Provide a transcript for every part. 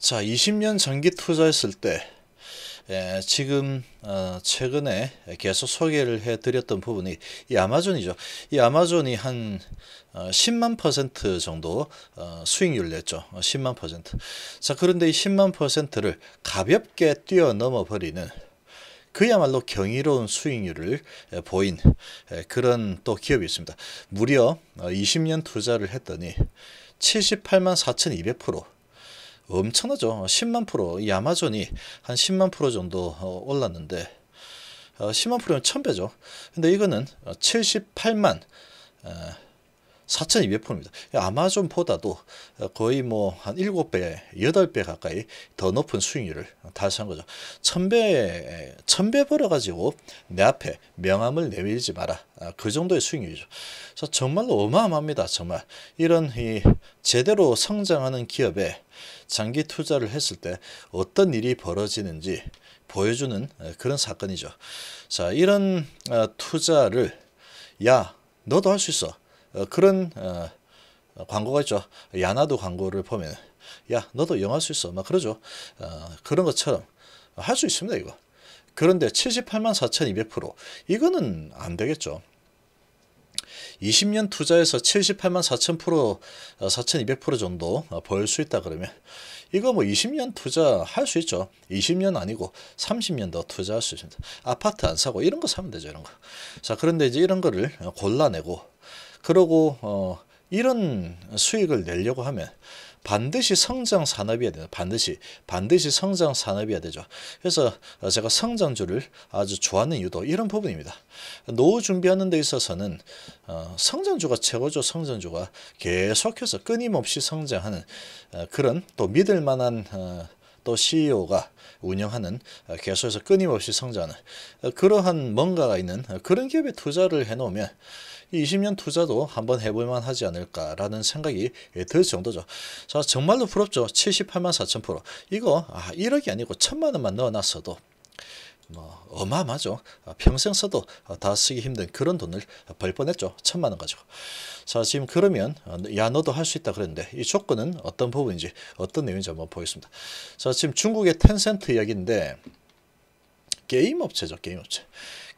자, 20년 장기 투자했을 때 예, 지금 어, 최근에 계속 소개를 해드렸던 부분이 이 아마존이죠. 이 아마존이 한 어, 10만 퍼센트 정도 어, 수익률 냈죠. 10만 퍼센트. 자, 그런데 이 10만 퍼센트를 가볍게 뛰어넘어 버리는 그야말로 경이로운 수익률을 보인 그런 또 기업이 있습니다. 무려 20년 투자를 했더니 78만 4,200% 엄청나죠. 10만 프로. 이 아마존이 한 10만 프로 정도 어, 올랐는데 10만 어, 프로면 1000배죠. 근데 이거는 78만 4,200%입니다. 아마존보다도 거의 뭐 한 7배, 8배 가까이 더 높은 수익률을 달성한 거죠. 1000배, 1000배 벌어가지고 내 앞에 명함을 내밀지 마라. 아, 그 정도의 수익률이죠. 그래서 정말로 어마어마합니다. 정말. 이런 이 제대로 성장하는 기업에 장기 투자를 했을 때 어떤 일이 벌어지는지 보여주는 그런 사건이죠. 자, 이런 어, 투자를 야, 너도 할 수 있어. 어, 그런 어, 광고가 있죠. 야나도 광고를 보면 야 너도 영어 할 수 있어. 막 그러죠. 어, 그런 것처럼 할 수 있습니다 이거. 그런데 78만 4,200% 이거는 안 되겠죠. 20년 투자해서 78만 4천 프로, 4,200% 정도 벌 수 있다 그러면 이거 뭐 20년 투자 할 수 있죠. 20년 아니고 30년 더 투자할 수 있습니다. 아파트 안 사고 이런 거 사면 되죠, 이런 거. 자, 그런데 이제 이런 거를 골라내고 그러고 어, 이런 수익을 내려고 하면 반드시 성장 산업이어야 돼요. 반드시 반드시 성장 산업이어야 되죠. 그래서 제가 성장주를 아주 좋아하는 이유도 이런 부분입니다. 노후 준비하는 데 있어서는 어, 성장주가 최고죠. 성장주가 계속해서 끊임없이 성장하는 어, 그런 또 믿을 만한 어, 또 CEO가 운영하는 어, 계속해서 끊임없이 성장하는 어, 그러한 뭔가가 있는 그런 기업에 투자를 해놓으면 20년 투자도 한번 해볼만 하지 않을까라는 생각이 들 정도죠. 자, 정말로 부럽죠. 78만 4천 프로. 이거 아, 1억이 아니고 천만 원만 넣어놨어도 뭐 어마어마죠. 아, 평생 써도 다 쓰기 힘든 그런 돈을 벌 뻔했죠. 천만 원 가지고. 자 지금 그러면 어, 야 너도 할 수 있다 그랬는데 이 조건은 어떤 부분인지 어떤 내용인지 한번 보겠습니다. 자 지금 중국의 텐센트 이야기인데 게임 업체죠. 게임 업체.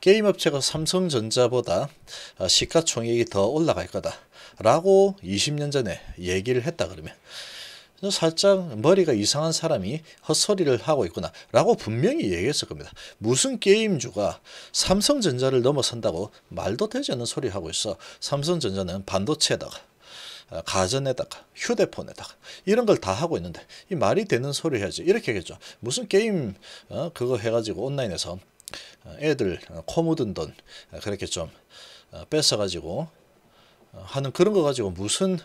게임 업체가 삼성전자보다 어, 시가총액이 더 올라갈 거다라고 20년 전에 얘기를 했다 그러면 살짝 머리가 이상한 사람이 헛소리를 하고 있구나 라고 분명히 얘기했을 겁니다. 무슨 게임주가 삼성전자를 넘어선다고 말도 되지 않는 소리 하고 있어. 삼성전자는 반도체에다가 어, 가전에다가 휴대폰에다가 이런 걸 다 하고 있는데 이 말이 되는 소리 해야지 이렇게 하겠죠. 무슨 게임 어, 그거 해가지고 온라인에서 어, 애들 어, 코 묻은 돈 어, 그렇게 좀 뺏어가지고 하는 그런 거 가지고 무슨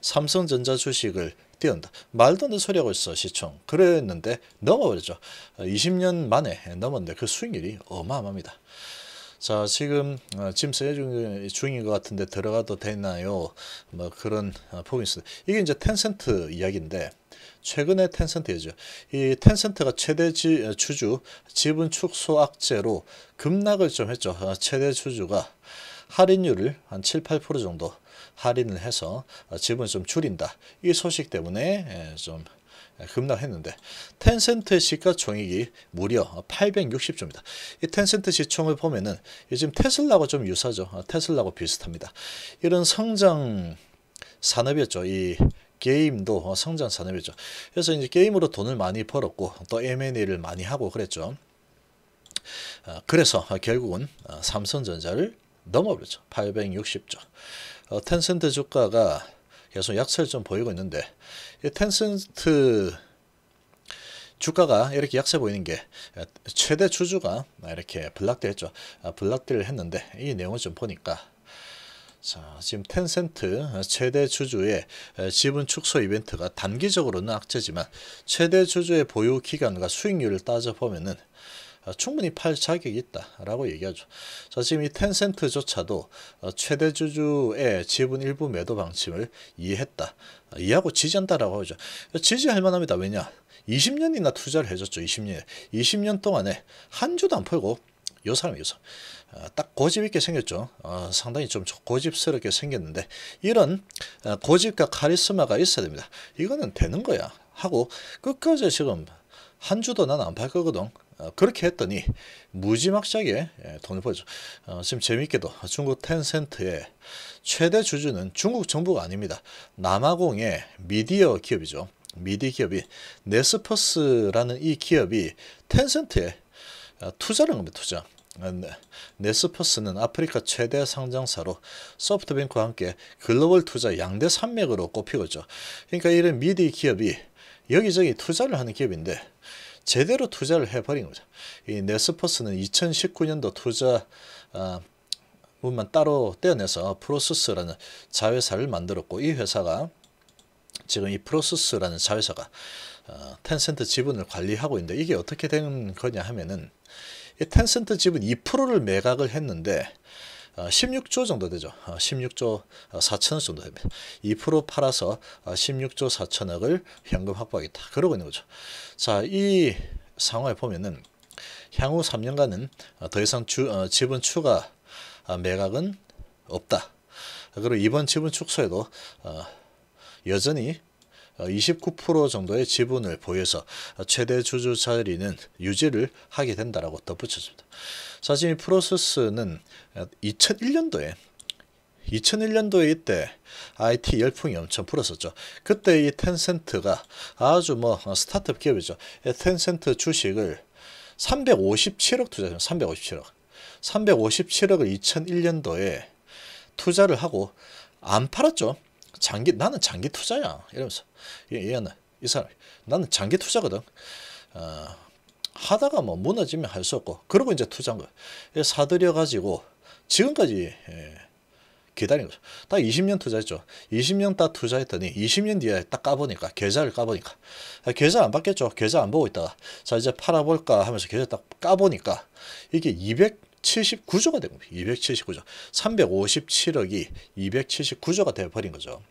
삼성전자 주식을 띄운다. 말도 안 되는 소리 하고 있어 시총. 그랬는데 넘어버렸죠. 20년 만에 넘었는데 그 수익률이 어마어마합니다. 자 지금 지금 세계 중인 것 같은데 들어가도 되나요? 뭐 그런 부분이 있어요. 이게 이제 텐센트 이야기인데 최근에 텐센트죠. 이 텐센트가 최대 지, 주주 지분 축소 악재로 급락을 좀 했죠. 어, 최대 주주가 할인율을 한 7, 8% 정도 할인을 해서 어, 지분을 좀 줄인다. 이 소식 때문에 예, 좀 급락했는데 텐센트의 시가총액이 무려 860조입니다. 이 텐센트 시총을 보면은 요즘 테슬라하고 좀 유사죠. 어, 테슬라하고 비슷합니다. 이런 성장 산업이었죠. 이 게임도 성장 산업이죠. 그래서 이제 게임으로 돈을 많이 벌었고 또 M&A를 많이 하고 그랬죠. 어, 그래서 결국은 어, 삼성전자를 넘어버렸죠. 860조. 어, 텐센트 주가가 계속 약세를 좀 보이고 있는데 이 텐센트 주가가 이렇게 약세 보이는 게 최대 주주가 이렇게 블락됐죠. 블락딜을 했는데 이 내용을 좀 보니까 자, 지금 텐센트 최대 주주의 지분 축소 이벤트가 단기적으로는 악재지만 최대 주주의 보유 기간과 수익률을 따져보면은 충분히 팔 자격이 있다라고 얘기하죠. 자, 지금 이 텐센트조차도 최대 주주의 지분 일부 매도 방침을 이해했다. 이해하고 지지한다라고 하죠. 지지할 만합니다. 왜냐? 20년이나 투자를 해줬죠. 20년. 20년 동안에 한 주도 안 풀고 요 사람이 요 어, 딱 고집 있게 생겼죠. 어, 상당히 좀 고집스럽게 생겼는데 이런 어, 고집과 카리스마가 있어야 됩니다. 이거는 되는 거야. 하고 끝까지 지금 한 주도 난 안 팔 거거든. 어, 그렇게 했더니 무지막지하게 예, 돈을 벌죠. 어, 지금 재밌게도 중국 텐센트의 최대 주주는 중국 정부가 아닙니다. 남아공의 미디어 기업이죠. 미디 기업이 네스퍼스라는 이 기업이 텐센트에 어, 투자를 겁니다. 투자. 어, 네. 네스퍼스는 아프리카 최대 상장사로 소프트뱅크와 함께 글로벌 투자 양대 산맥으로 꼽히고 있죠. 그러니까 이런 미디 기업이 여기저기 투자를 하는 기업인데 제대로 투자를 해버린 거죠. 이 네스퍼스는 2019년도 투자 어, 문만 따로 떼어내서 프로세스라는 자회사를 만들었고 이 회사가 지금 이 프로세스라는 자회사가 어, 텐센트 지분을 관리하고 있는데 이게 어떻게 된 거냐 하면은 이 텐센트 지분 2%를 매각을 했는데 어, 16조 정도 되죠. 어, 16조 4천억 정도 됩니다. 2% 팔아서 어, 16조 4천억을 현금 확보하겠다. 그러고 있는 거죠. 자, 이 상황을 보면은 향후 3년간은 어, 더 이상 주, 어, 지분 추가 어, 매각은 없다. 그리고 이번 지분 축소에도 어, 여전히 29% 정도의 지분을 보여서 최대 주주 자리는 유지를 하게 된다라고 덧붙였습니다. 사실 이 프로세스는 2001년도에 2001년도에 이때 IT 열풍이 엄청 불었었죠. 그때 이 텐센트가 아주 뭐 스타트업 기업이죠. 텐센트 주식을 357억 투자했 357억. 357억을 2001년도에 투자를 하고 안 팔았죠. 장기 나는 장기 투자야 이러면서 얘는 이 사람 나는 장기 투자거든. 어, 하다가 뭐 무너지면 할 수 없고 그러고 이제 투자한 거야. 사들여 가지고 지금까지 예, 기다린 거죠. 딱 20년 투자했죠. 20년 딱 투자했더니 20년 뒤에 딱 까보니까 계좌를 까보니까 계좌 안 받겠죠. 계좌 안 보고 있다가 자 이제 팔아볼까 하면서 계좌 딱 까보니까 이게 279조가 된 겁니다. 279조. 357억이 279조가 돼버린 거죠.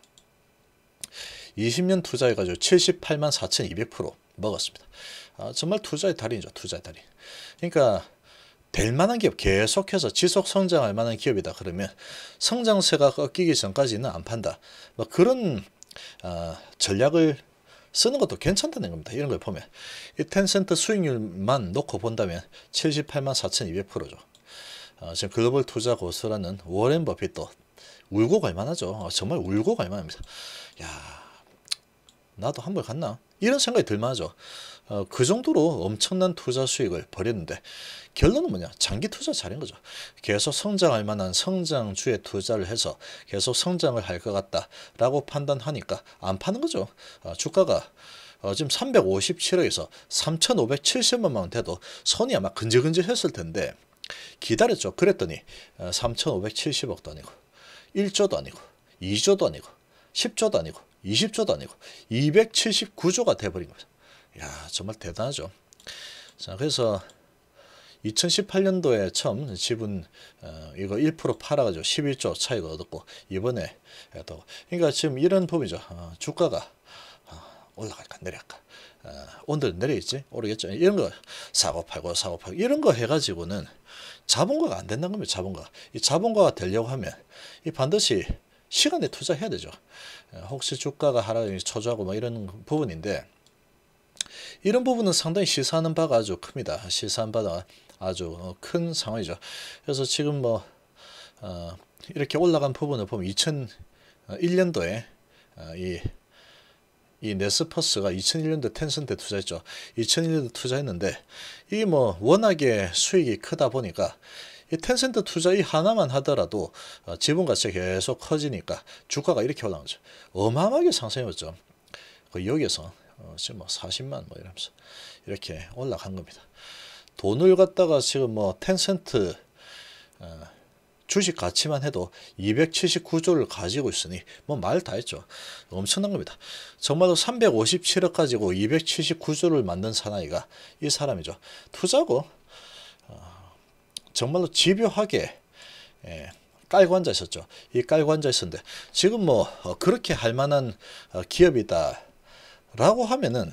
20년 투자해가지고 78만 4,200% 먹었습니다. 아, 정말 투자의 달인이죠. 투자의 달인. 그러니까 될 만한 기업 계속해서 지속 성장할 만한 기업이다 그러면 성장세가 꺾이기 전까지는 안 판다. 뭐 그런 어, 전략을 쓰는 것도 괜찮다는 겁니다. 이런 걸 보면 이 텐센트 수익률만 놓고 본다면 78만 4,200%죠. 어, 지금 글로벌 투자 고수라는 워렌 버핏도 울고 갈 만하죠. 어, 정말 울고 갈 만합니다. 야, 나도 한 번 갔나? 이런 생각이 들 만하죠. 어, 그 정도로 엄청난 투자 수익을 벌였는데 결론은 뭐냐? 장기 투자 잘한 거죠. 계속 성장할 만한 성장주에 투자를 해서 계속 성장을 할 것 같다라고 판단하니까 안 파는 거죠. 어, 주가가 어, 지금 357억에서 3,570원만 원 돼도 손이 아마 근질근질했을 텐데 기다렸죠. 그랬더니 3,570억도 어, 아니고 1조도 아니고 2조도 아니고 10조도 아니고 20조도 아니고 279조가 돼버린 겁니다. 야 정말 대단하죠. 자 그래서 2018년도에 처음 지분 어, 이거 1% 팔아가지고 11조 차익을 얻었고 이번에 또 그러니까 지금 이런 법이죠. 어, 주가가 어, 올라갈까 내려갈까 어, 오늘 내려있지 오르겠죠. 이런 거 사고 팔고 사고 팔고 이런 거 해가지고는 자본가가 안 된다는 겁니다. 자본가 이 자본가가 되려고 하면 이 반드시 시간에 투자해야 되죠. 어, 혹시 주가가 하락이 초조하고 뭐 이런 부분인데 이런 부분은 상당히 시사하는 바가 아주 큽니다. 시사한 바가 아주 어, 큰 상황이죠. 그래서 지금 뭐 어, 이렇게 올라간 부분을 보면 2001년도에 어, 이, 이 네스퍼스가 2001년도 텐센트에 투자했죠. 2001년도 투자했는데 이게 뭐 워낙에 수익이 크다 보니까 이 텐센트 투자 이 하나만 하더라도 어, 지분 가치가 계속 커지니까 주가가 이렇게 올라오죠. 어마어마하게 상승했죠. 그 여기서 어, 지금 뭐 40만 뭐 이러면서 이렇게 올라간 겁니다. 돈을 갖다가 지금 뭐 텐센트 어, 주식 가치만 해도 279조를 가지고 있으니 뭐 말 다 했죠. 엄청난 겁니다. 정말로 357억 가지고 279조를 만든 사나이가 이 사람이죠. 투자고 어, 정말로 집요하게 예, 깔고 앉아 있었죠. 이 깔고 앉아 있었는데 지금 뭐 어, 그렇게 할 만한 어, 기업이다 라고 하면은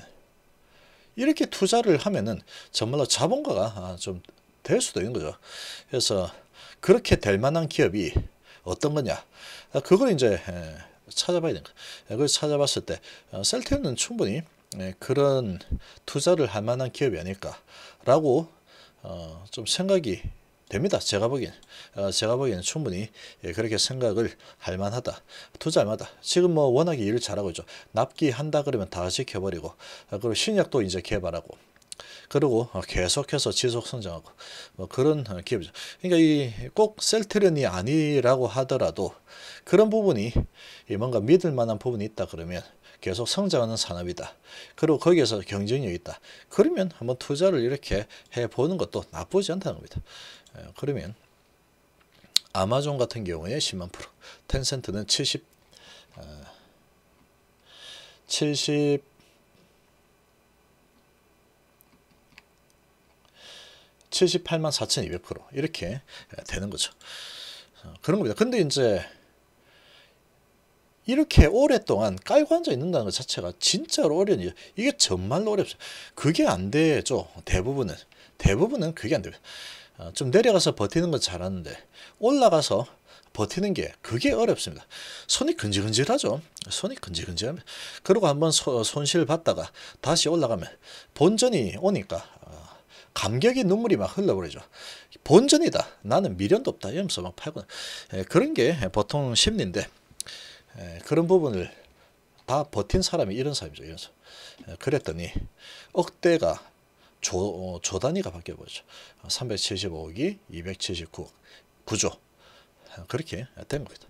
이렇게 투자를 하면은 정말로 자본가가 아, 좀될 수도 있는 거죠. 그래서 그렇게 될 만한 기업이 어떤 거냐? 아, 그걸 이제 찾아봐야 거예요. 그걸 찾아봤을 때 셀테는 충분히 예, 그런 투자를 할 만한 기업이 아닐까라고 어, 좀 생각이 됩니다. 제가 보기엔 어, 제가 보기에는 충분히 예, 그렇게 생각을 할 만하다. 투자할 만하다. 지금 뭐 워낙에 일을 잘하고 있죠. 납기 한다 그러면 다 지켜버리고 어, 그리고 신약도 이제 개발하고 그리고 어, 계속해서 지속 성장하고 뭐 그런 어, 기업이죠. 그러니까 이 꼭 셀트런이 아니라고 하더라도 그런 부분이 이 뭔가 믿을 만한 부분이 있다 그러면 계속 성장하는 산업이다. 그리고 거기에서 경쟁력이 있다. 그러면 한번 투자를 이렇게 해 보는 것도 나쁘지 않다는 겁니다. 예, 그러면 아마존 같은 경우에 10만 프로, 텐센트는 70 70 78만 4,200% 이렇게 되는 거죠. 어, 그런 겁니다. 근데 이제 이렇게 오랫동안 깔고 앉아 있는다는 것 자체가 진짜로 어려운 일. 이게 정말로 어렵죠. 그게 안 되죠. 대부분은. 대부분은 그게 안 됩니다. 어, 좀 내려가서 버티는 건 잘하는데 올라가서 버티는 게 그게 어렵습니다. 손이 근질근질하죠. 손이 근질근질합니다. 그리고 한번 소, 손실 받다가 다시 올라가면 본전이 오니까 어, 감격이 눈물이 막 흘러버리죠. 본전이다. 나는 미련도 없다. 이러면서 막 팔고 에, 그런 게 보통 심리인데 에, 그런 부분을 다 버틴 사람이 이런 사람이죠. 이런 사람. 에, 그랬더니 억대가 조, 어, 조 단위가 바뀌어버리죠. 375억이 279억. 9조. 그렇게 된 겁니다.